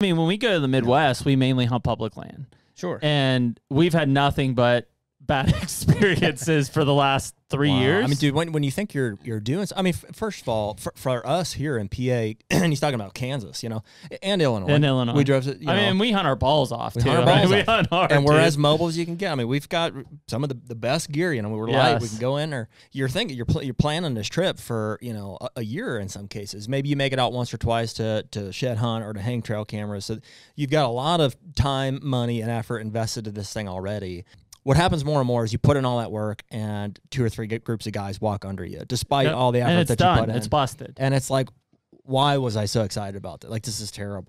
I mean, when we go to the Midwest, we mainly hunt public land, Sure. and we've had nothing but bad experiences for the last three Wow. years. I mean, dude, when, when you think you're you're doing, I mean, f- first of all, for, for us here in PA, and he's talking about Kansas, you know, and Illinois, In Illinois. we drove. To, I know, mean, we hunt our balls off We too. hunt our I mean, balls we off. hunt and we're as mobile as you can get. I mean, we've got some of the, the best gear. You know, we were light. We can go in, or you're thinking you're pl- you're planning this trip for you know a, a year in some cases. Maybe you make it out once or twice to to shed hunt or to hang trail cameras. So you've got a lot of time, money, and effort invested in this thing already. What happens more and more is you put in all that work, and two or three groups of guys walk under you, despite Yep. all the effort that done. you put in. It's busted. and it's like, why was I so excited about that? Like this is terrible.